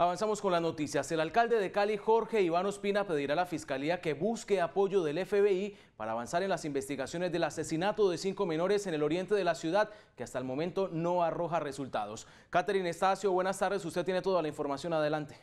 Avanzamos con las noticias. El alcalde de Cali, Jorge Iván Ospina, pedirá a la Fiscalía que busque apoyo del FBI para avanzar en las investigaciones del asesinato de cinco menores en el oriente de la ciudad, que hasta el momento no arroja resultados. Catherine Estacio, buenas tardes. Usted tiene toda la información. Adelante.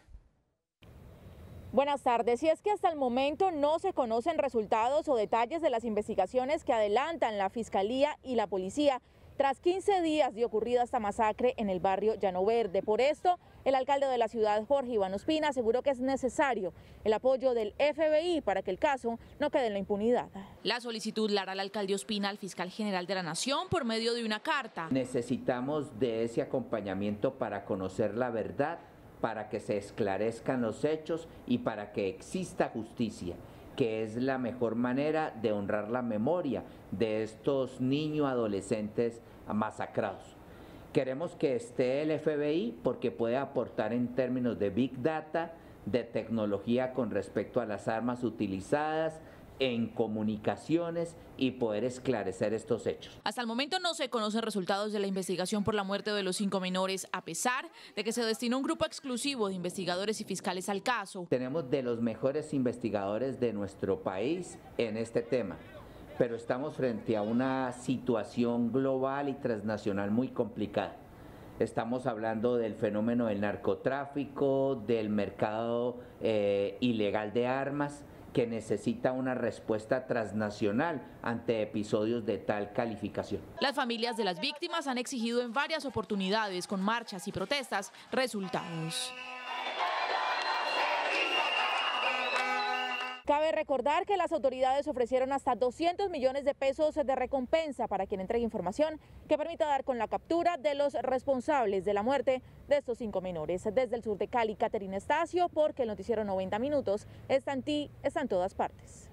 Buenas tardes. Y es que hasta el momento no se conocen resultados o detalles de las investigaciones que adelantan la Fiscalía y la Policía tras 15 días de ocurrida esta masacre en el barrio Llano Verde. Por esto, el alcalde de la ciudad, Jorge Iván Ospina, aseguró que es necesario el apoyo del FBI para que el caso no quede en la impunidad. La solicitud la hará el alcalde Ospina al fiscal general de la Nación por medio de una carta. Necesitamos de ese acompañamiento para conocer la verdad, para que se esclarezcan los hechos y para que exista justicia que es la mejor manera de honrar la memoria de estos niños adolescentes masacrados. Queremos que esté el FBI porque puede aportar en términos de Big Data, de tecnología con respecto a las armas utilizadas, en comunicaciones y poder esclarecer estos hechos. Hasta el momento no se conocen resultados de la investigación por la muerte de los cinco menores, a pesar de que se destinó un grupo exclusivo de investigadores y fiscales al caso. Tenemos de los mejores investigadores de nuestro país en este tema, pero estamos frente a una situación global y transnacional muy complicada. Estamos hablando del fenómeno del narcotráfico, del mercado eh, ilegal de armas, que necesita una respuesta transnacional ante episodios de tal calificación. Las familias de las víctimas han exigido en varias oportunidades, con marchas y protestas, resultados. Cabe recordar que las autoridades ofrecieron hasta 200 millones de pesos de recompensa para quien entregue información que permita dar con la captura de los responsables de la muerte de estos cinco menores. Desde el sur de Cali, Caterina Estacio, porque el noticiero 90 minutos está en ti, está en todas partes.